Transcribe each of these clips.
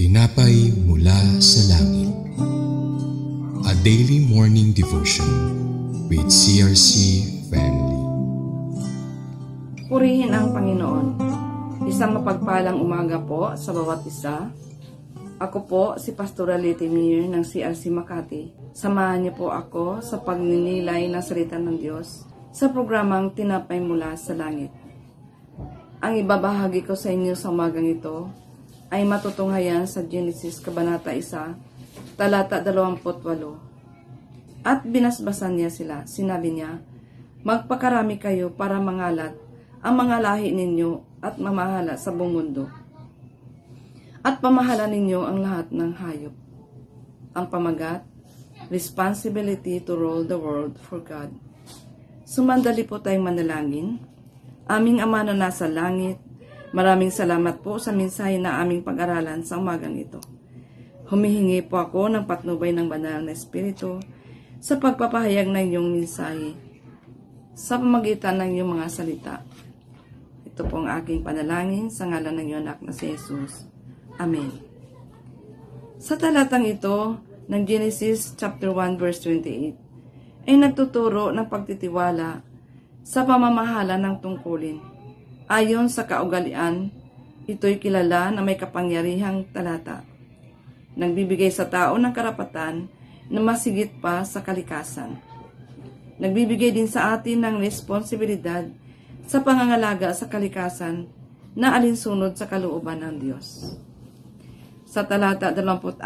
Tinapay mula sa langit. A daily morning devotion with CRC Family. Purihin ang Panginoon. Isang mapagpalang umaga po sa bawat isa. Ako po si Pastor Aliti Mir ng CRC Makati. Samahan niyo po ako sa pagninilay ng salita ng Diyos sa programang Tinapay mula sa Langit. Ang ibabahagi ko sa inyo sa umagang ito ay matutunghayan sa Genesis Kabanata 1, talata 28. At binasbasan niya sila. Sinabi niya, Magpakarami kayo para mangalat ang mga lahi ninyo at mamahala sa buong mundo. At pamahala ninyo ang lahat ng hayop. Ang pamagat, responsibility to rule the world for God. Sumandali po tayong manalangin. Aming Ama na nasa langit, Maraming salamat po sa mensahe na aming pag-aralan sa umagang ito. Humihingi po ako ng patnubay ng banal na Espiritu sa pagpapahayag ng iyong mensahe sa pamagitan ng iyong mga salita. Ito po ang aking panalangin sa ngalan ng iyong anak na si Jesus. Amen. Sa talatang ito ng Genesis chapter 1 verse 28 ay nagtuturo ng pagtitiwala sa pamamahala ng tungkulin Ayon sa kaugalian, ito'y kilala na may kapangyarihang talata. Nagbibigay sa tao ng karapatan na masigit pa sa kalikasan. Nagbibigay din sa atin ng responsibilidad sa pangangalaga sa kalikasan na alinsunod sa kalooban ng Diyos. Sa talata 26,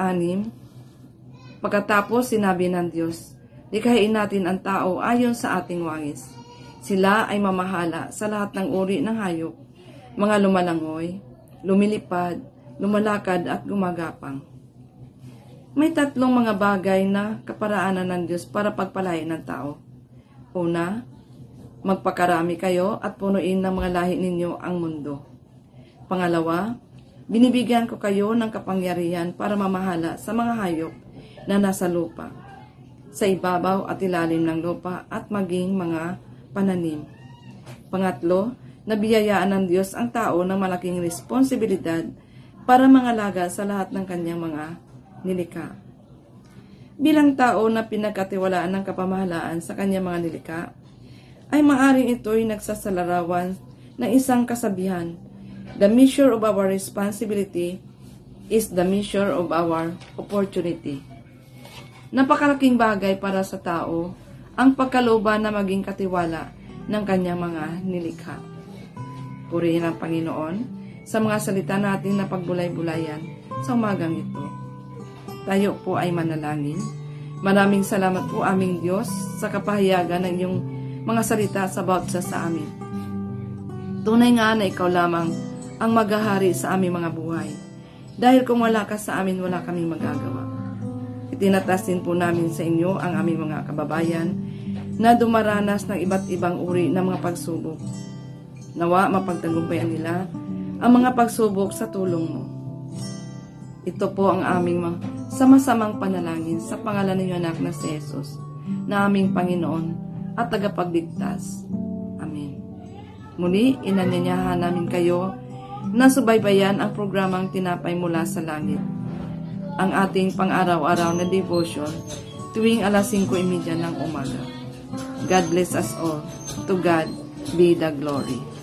pagkatapos sinabi ng Diyos, likhain natin ang tao ayon sa ating wangis sila ay mamahala sa lahat ng uri ng hayop, mga lumalangoy, lumilipad, lumalakad at gumagapang. May tatlong mga bagay na kaparaanan ng Diyos para pagpalain ng tao. Una, magpakarami kayo at punuin ng mga lahi ninyo ang mundo. Pangalawa, binibigyan ko kayo ng kapangyarihan para mamahala sa mga hayop na nasa lupa, sa ibabaw at ilalim ng lupa at maging mga pananim. Pangatlo, nabiyayaan ng Diyos ang tao ng malaking responsibilidad para mangalaga sa lahat ng kanyang mga nilikha. Bilang tao na pinagkatiwalaan ng kapamahalaan sa kanyang mga nilikha, ay maaring ito'y nagsasalarawan ng isang kasabihan. The measure of our responsibility is the measure of our opportunity. Napakalaking bagay para sa tao ang pagkalooban na maging katiwala ng kanyang mga nilikha. Purihin ang Panginoon sa mga salita natin na pagbulay-bulayan sa umagang ito. Tayo po ay manalangin. Maraming salamat po aming Diyos sa kapahayagan ng iyong mga salita sa bawat sa sa amin. Tunay nga na ikaw lamang ang maghahari sa aming mga buhay. Dahil kung wala ka sa amin, wala kaming magagawa. Itinatasin po namin sa inyo ang aming mga kababayan na dumaranas ng iba't ibang uri ng mga pagsubok. Nawa mapagtagumpayan nila ang mga pagsubok sa tulong mo. Ito po ang aming mga sama-samang panalangin sa pangalan ng anak na si Jesus, na aming Panginoon at tagapagligtas. Amen. Muli, inanyanyahan namin kayo na subaybayan ang programang Tinapay Mula sa Langit ang ating pang-araw-araw na devotion tuwing alas 5.30 ng umaga. God bless us all. To God be the glory.